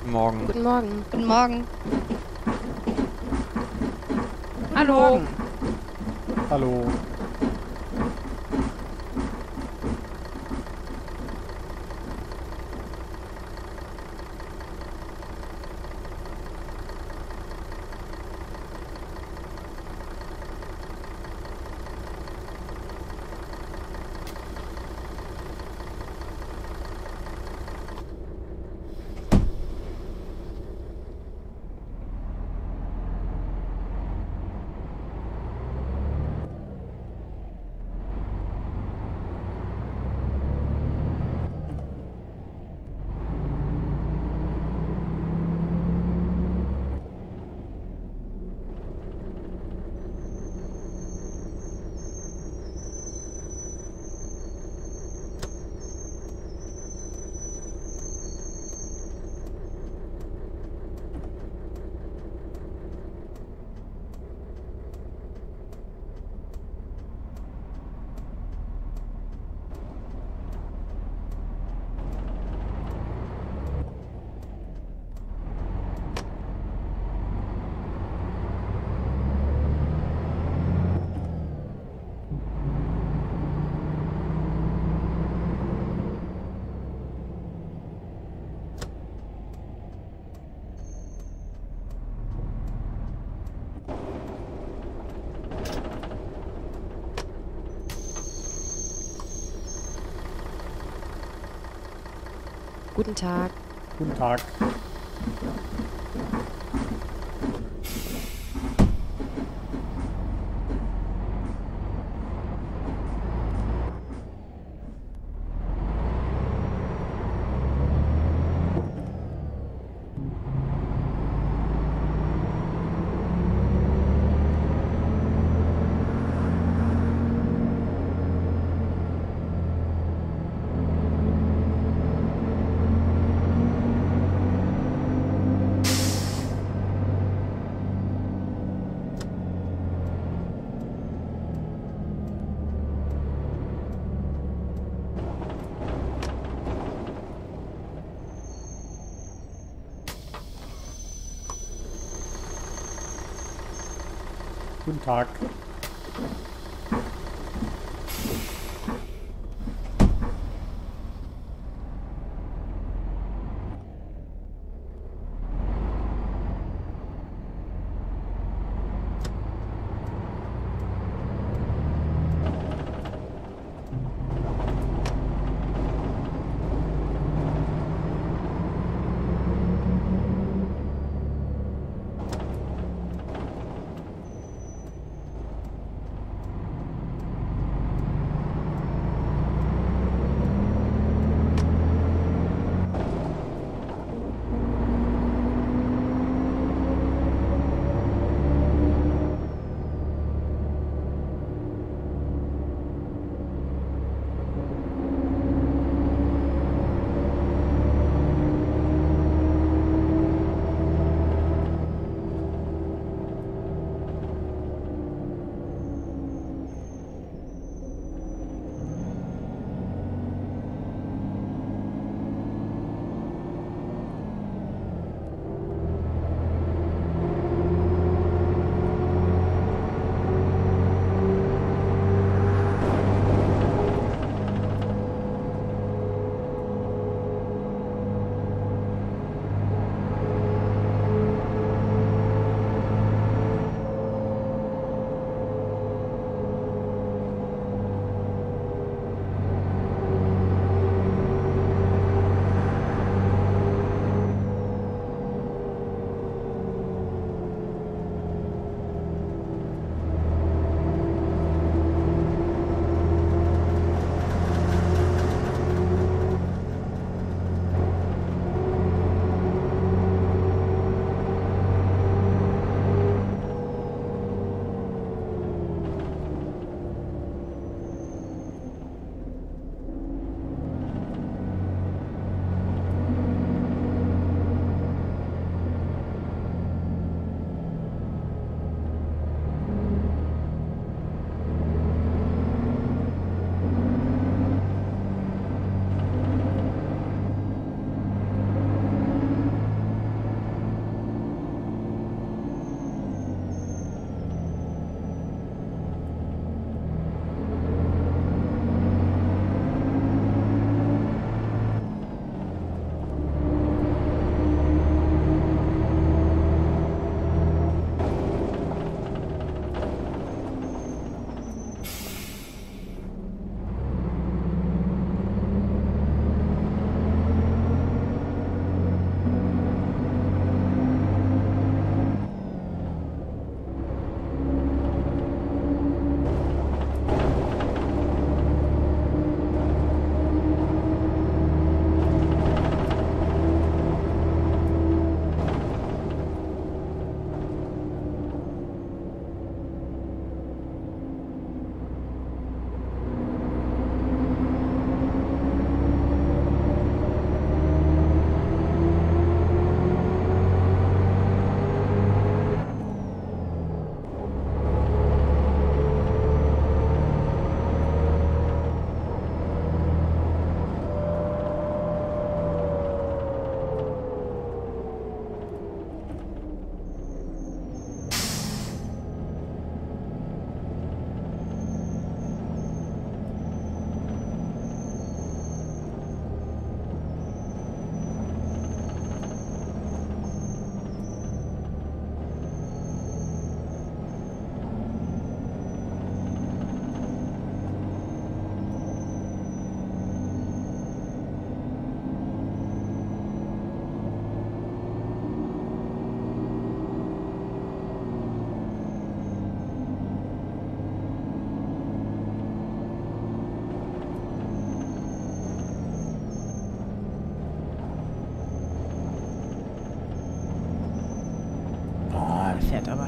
Guten Morgen. Guten Morgen. Guten Morgen. Hallo. Hallo. Guten Tag. Guten Tag. Guten Tag.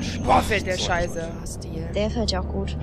Schlecht. Boah, fährt der scheiße. Der fährt ja auch gut.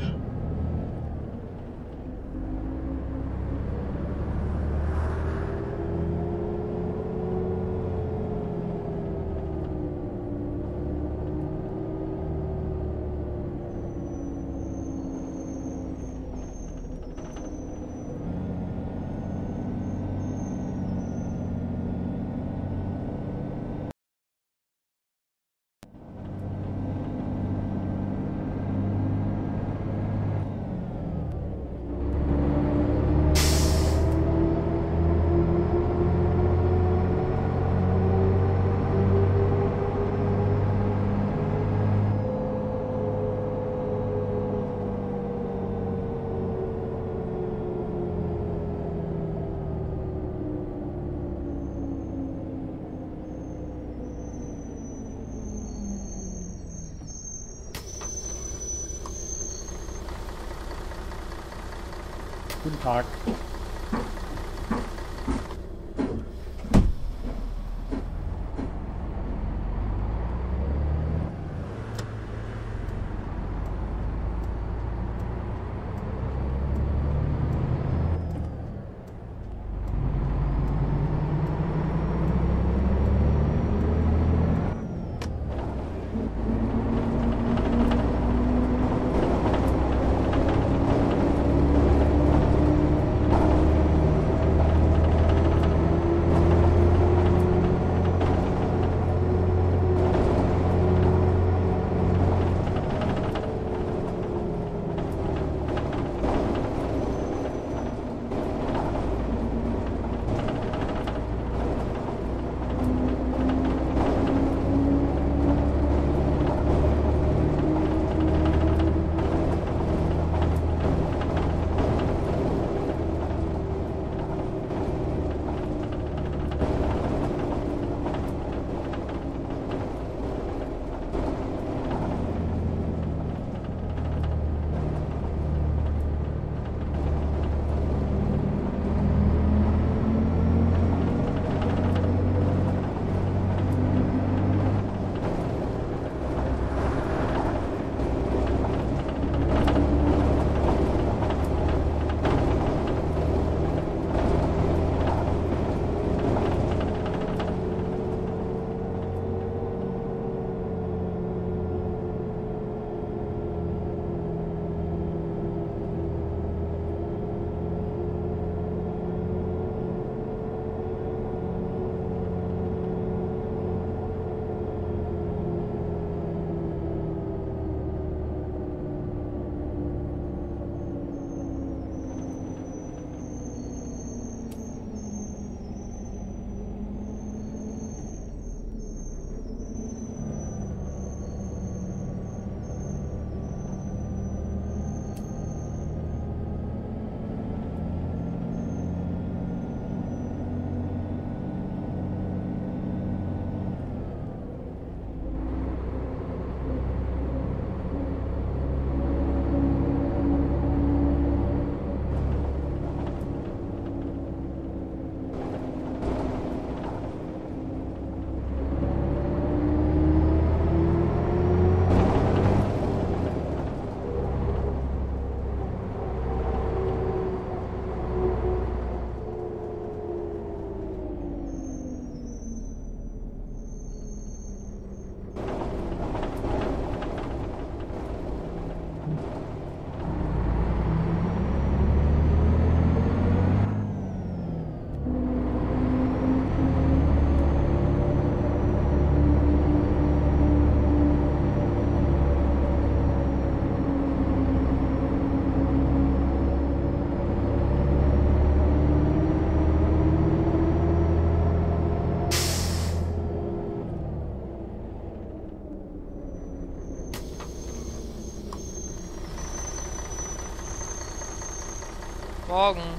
Guten Morgen.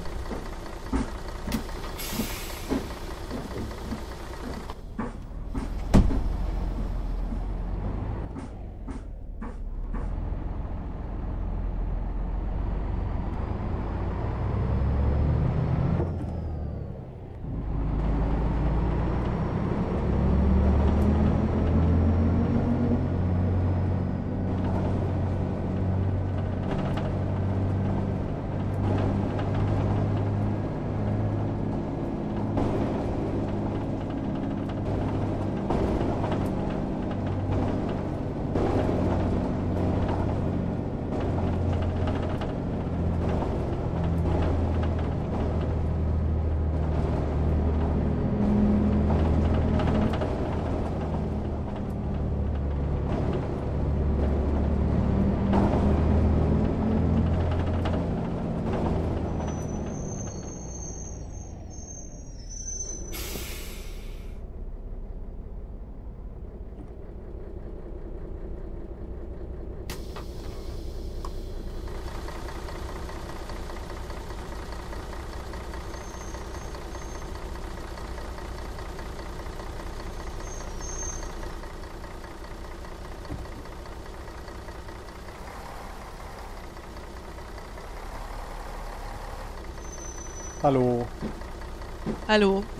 Hallo. Hallo.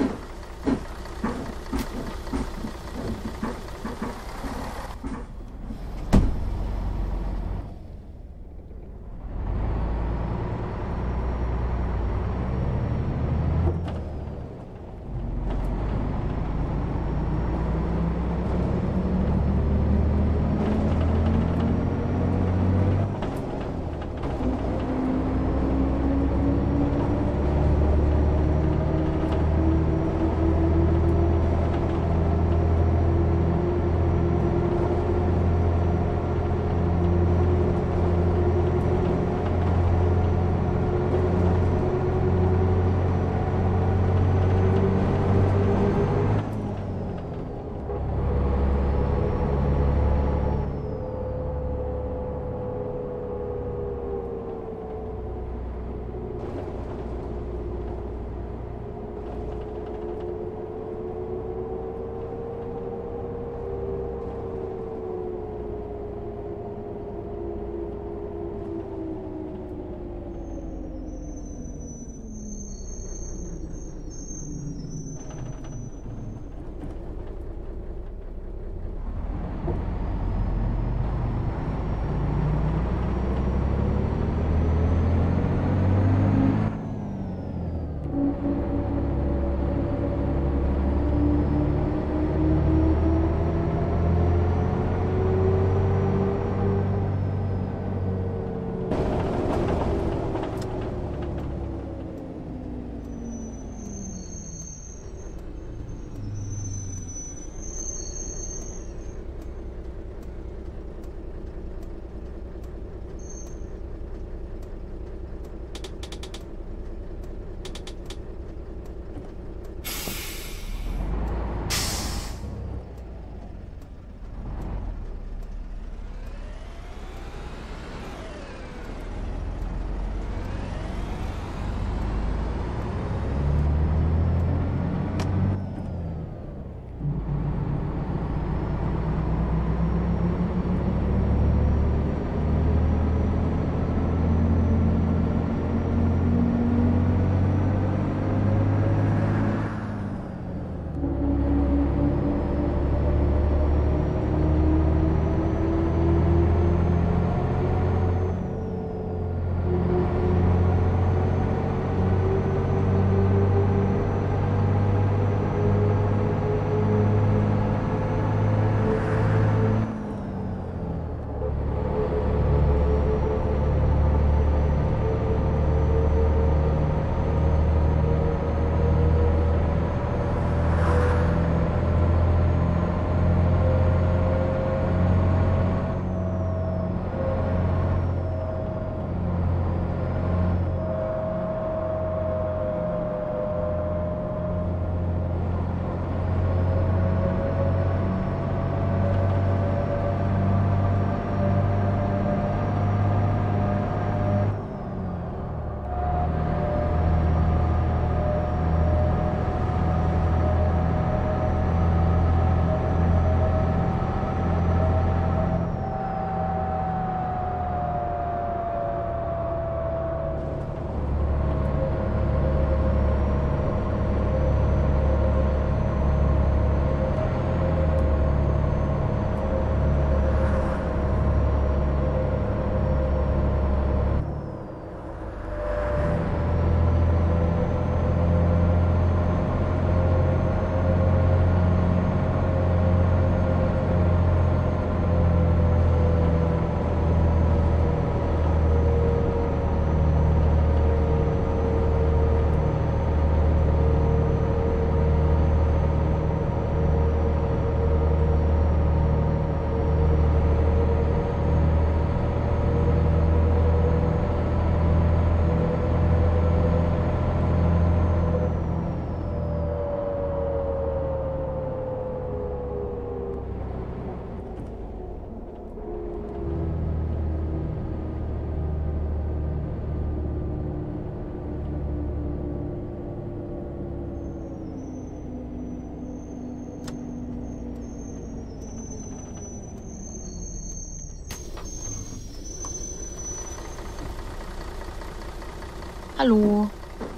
Hallo.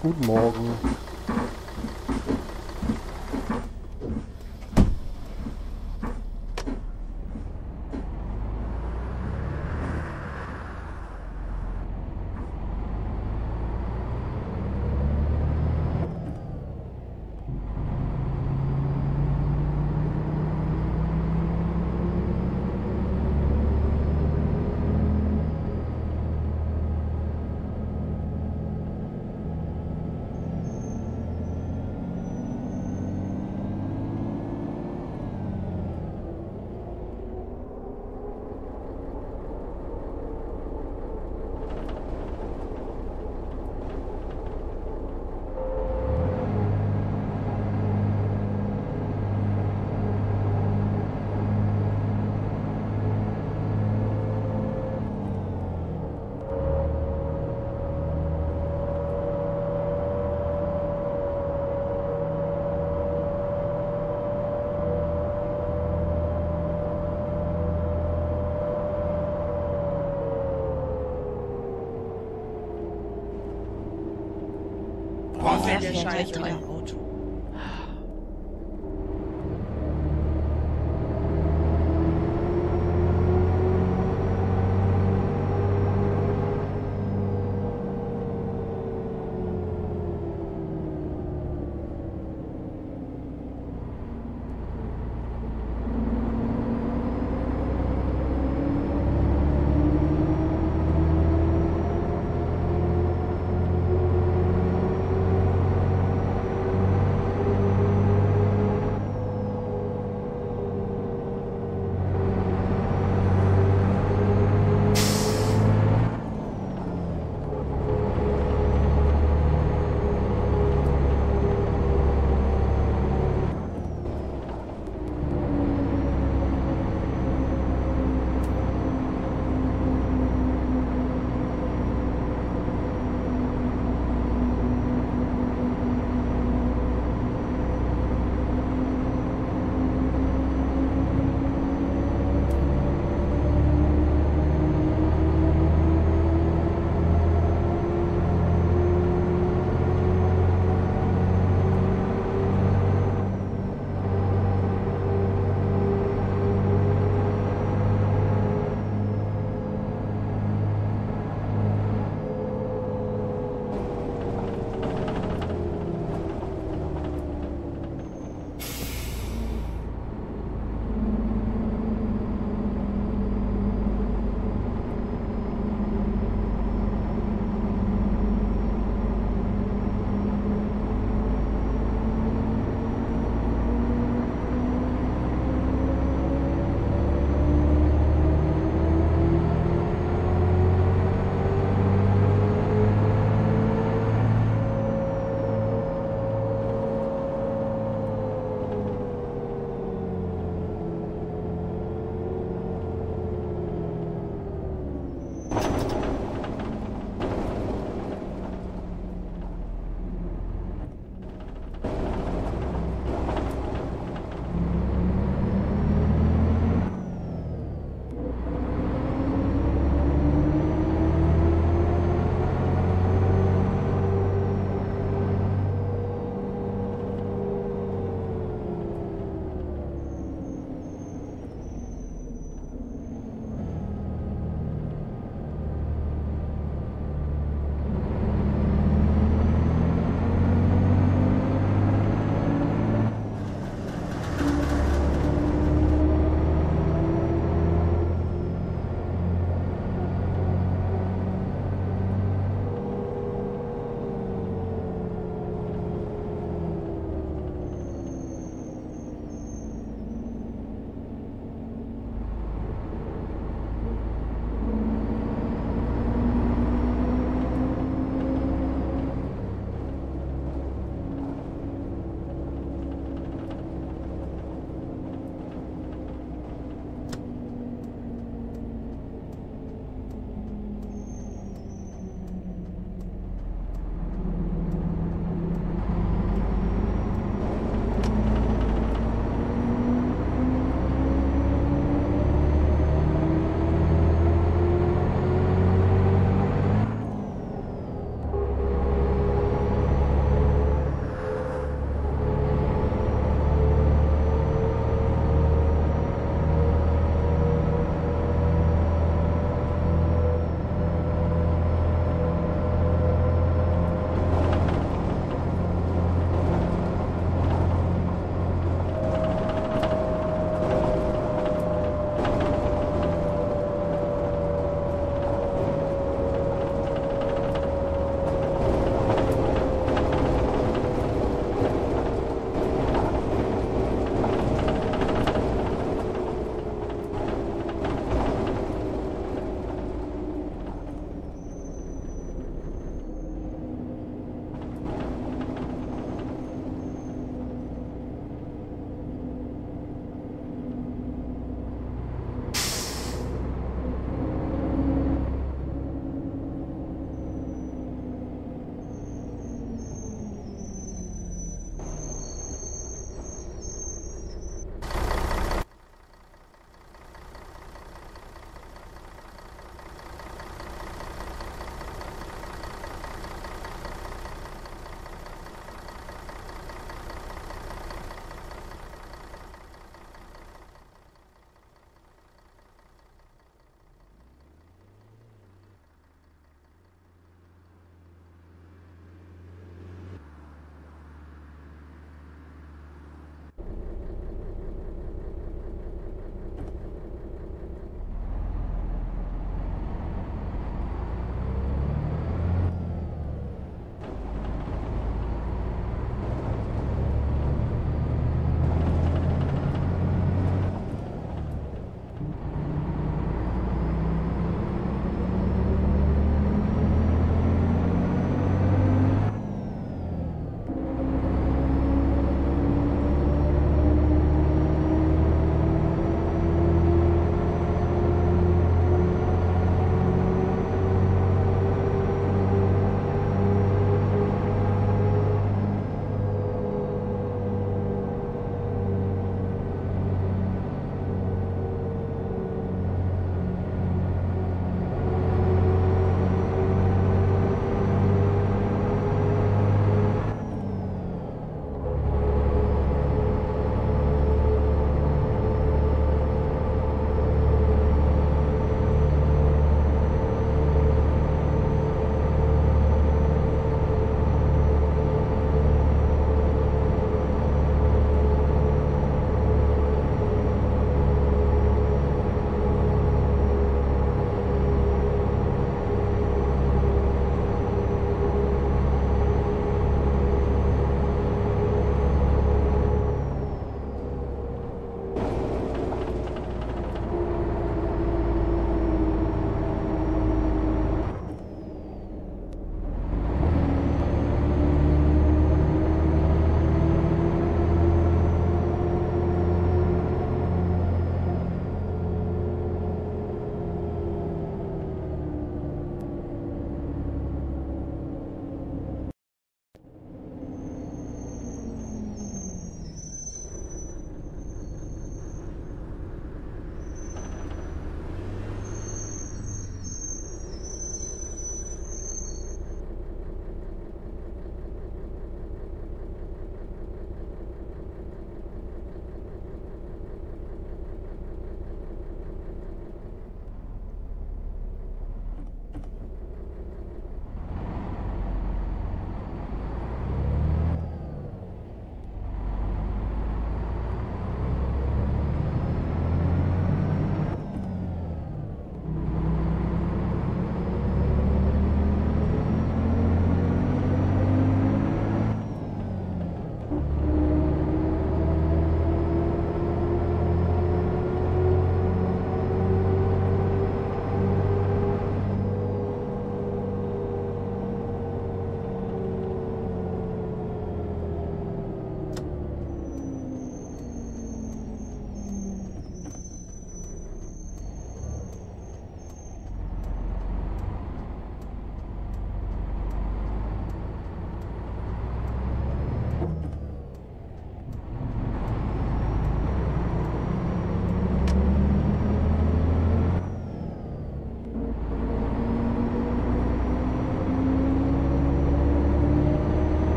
Guten Morgen. Wer der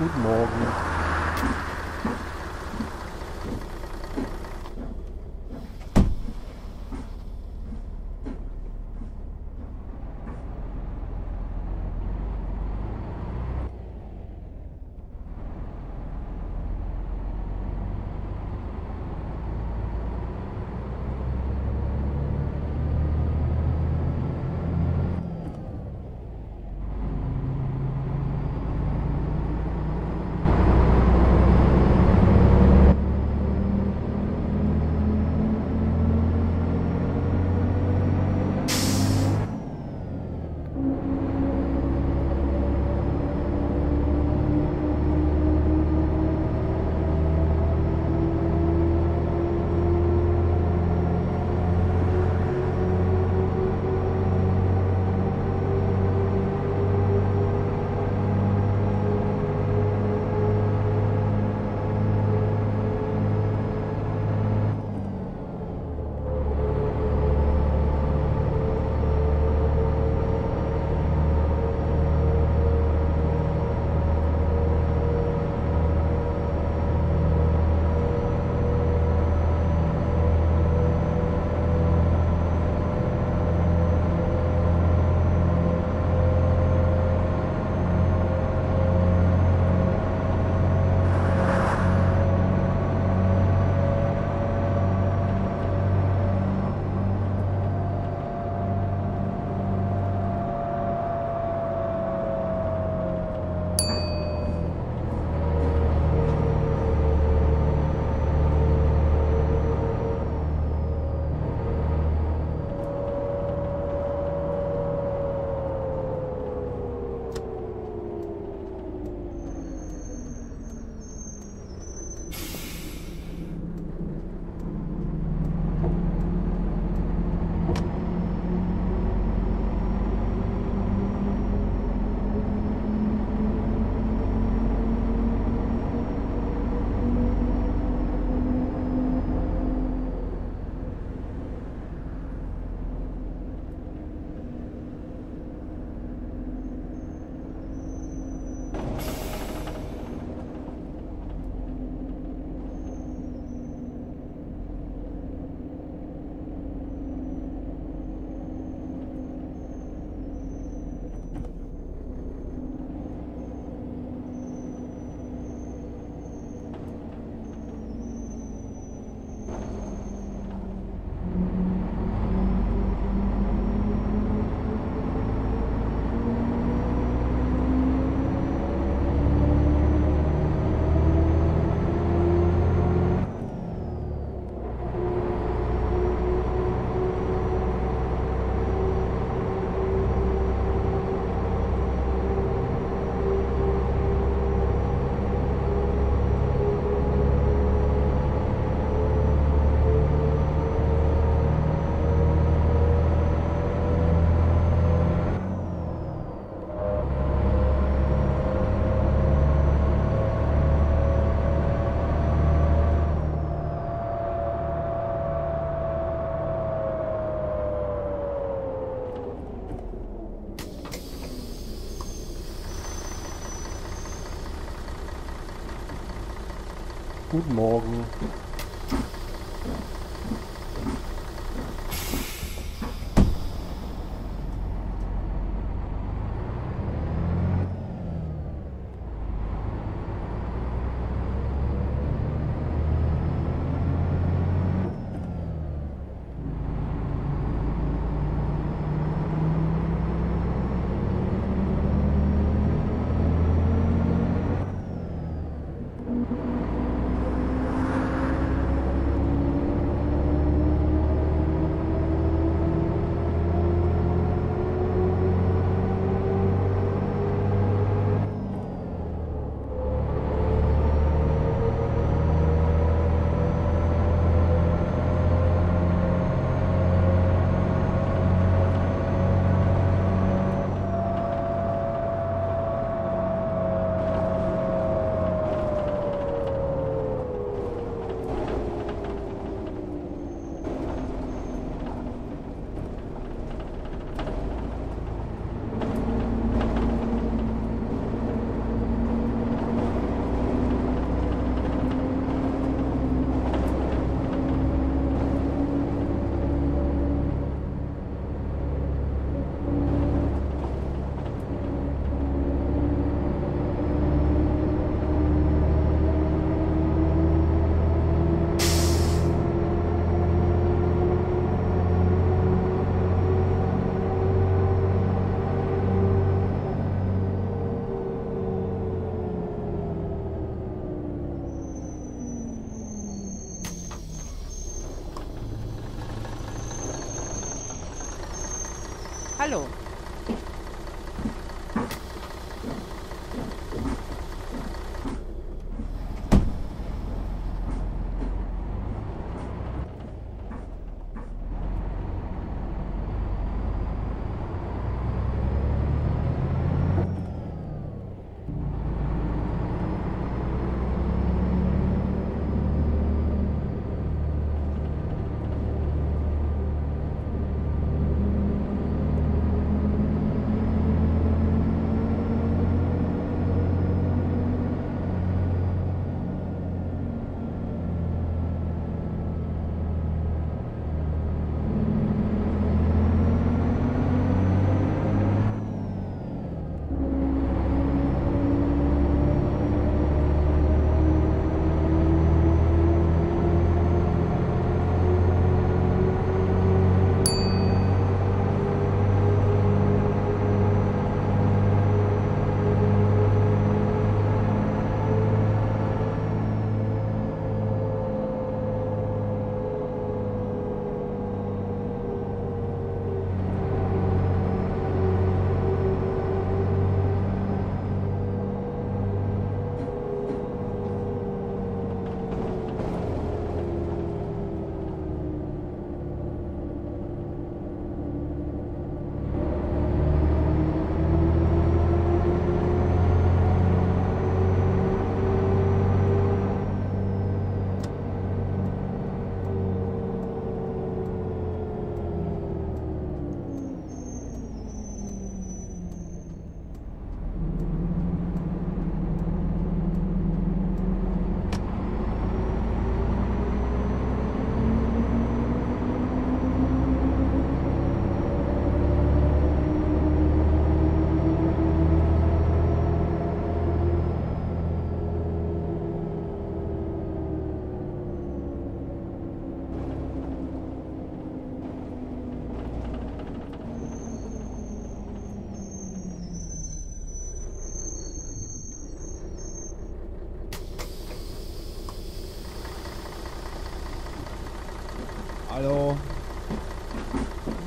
Guten Morgen. Guten Morgen.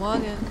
Morgen.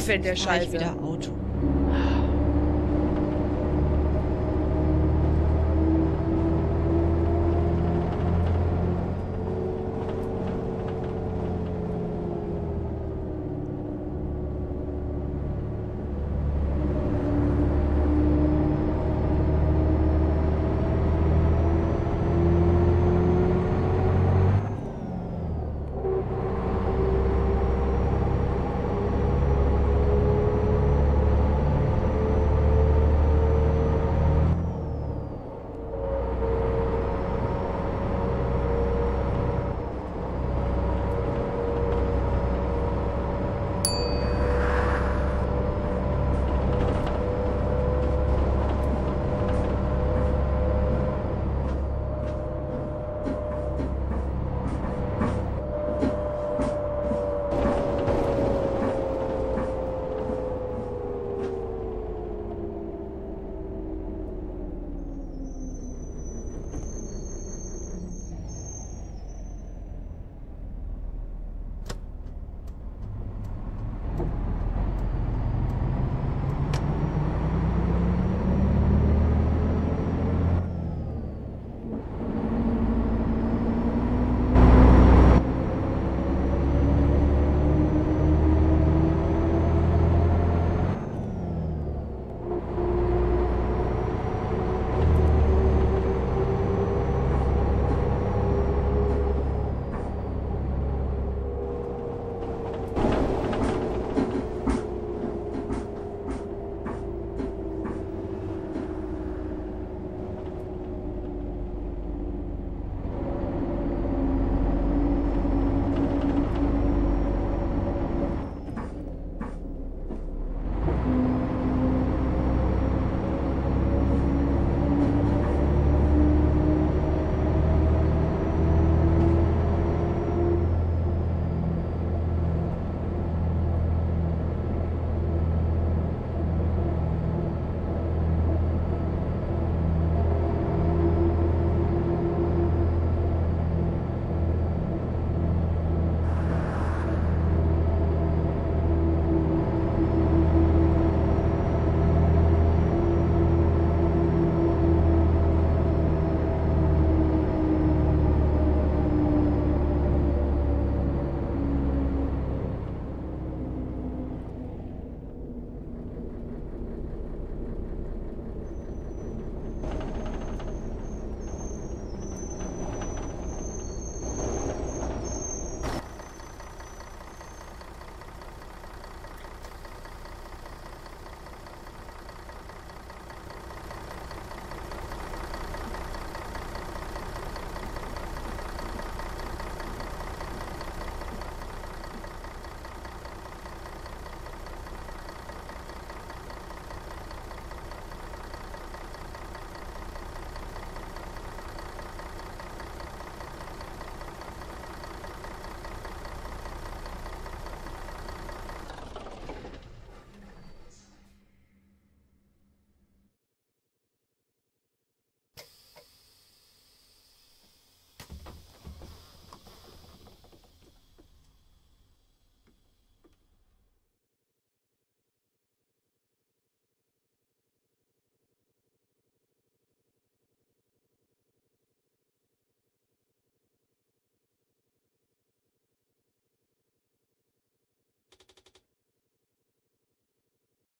Fährt der Scheiße. wieder.